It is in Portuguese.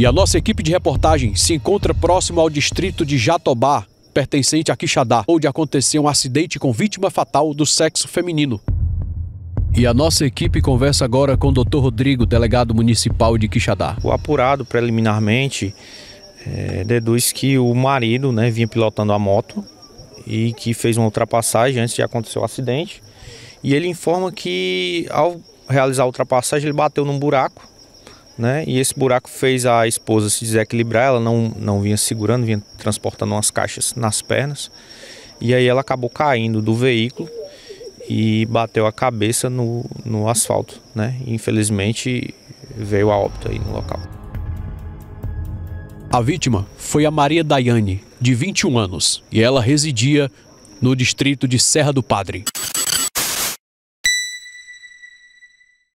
E a nossa equipe de reportagem se encontra próximo ao distrito de Jatobá, pertencente a Quixadá, onde aconteceu um acidente com vítima fatal do sexo feminino. E a nossa equipe conversa agora com o Dr. Rodrigo, delegado municipal de Quixadá. O apurado preliminarmente é, deduz que o marido né, vinha pilotando a moto e que fez uma ultrapassagem antes de acontecer o acidente. E ele informa que ao realizar a ultrapassagem ele bateu num buraco, né? E esse buraco fez a esposa se desequilibrar, ela não, não vinha segurando, vinha transportando umas caixas nas pernas. E aí ela acabou caindo do veículo e bateu a cabeça no, no asfalto, né? Infelizmente veio a óbito aí no local. A vítima foi a Maria Daiane, de 21 anos, e ela residia no distrito de Serra do Padre.